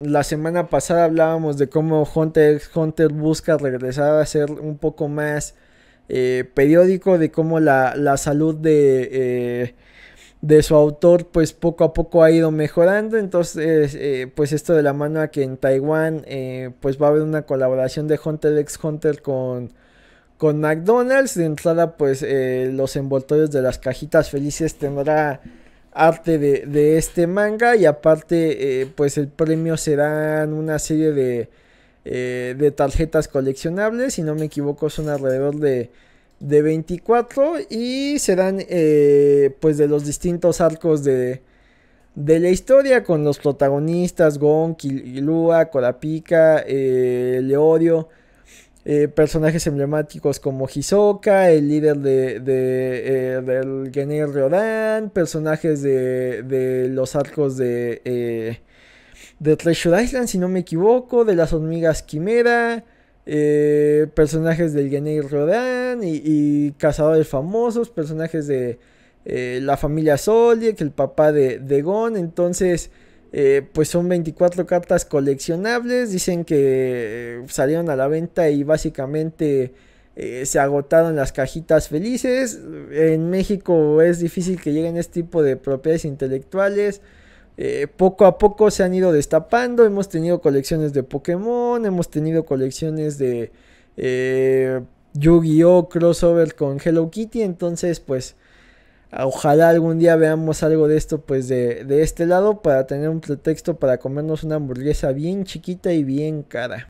La semana pasada hablábamos de cómo Hunter x Hunter busca regresar a ser un poco más eh, periódico, de cómo la, la salud de, eh, de su autor pues poco a poco ha ido mejorando. Entonces eh, pues esto de la mano a que en Taiwán pues va a haber una colaboración de Hunter x Hunter con, con McDonald's. De entrada pues los envoltorios de las cajitas felices tendrá arte de, este manga y aparte eh, pues el premio será una serie de, eh, de tarjetas coleccionables si no me equivoco son alrededor de, de 24 y serán eh, pues de los distintos arcos de, de la historia con los protagonistas Gon, Kilua, Korapika, Leorio eh, personajes emblemáticos como Hisoka, el líder de, de eh, del Gener Ryodan, personajes de, de, los arcos de, eh, de Treasure Island, si no me equivoco, de las hormigas Quimera, personajes del Gener Ryodan y, y, cazadores famosos, personajes de la familia Zodiac, el papá de, de Gon, entonces... Eh, pues son 24 cartas coleccionables. Dicen que eh, salieron a la venta y básicamente eh, se agotaron las cajitas felices. En México es difícil que lleguen este tipo de propiedades intelectuales. poco a poco se han ido destapando. Hemos tenido colecciones de Pokémon, hemos tenido colecciones de Yu-Gi-Oh! crossover con Hello Kitty. Entonces, pues Ojalá algún día veamos algo de esto pues de, de este lado para tener un pretexto para comernos una hamburguesa bien chiquita y bien cara.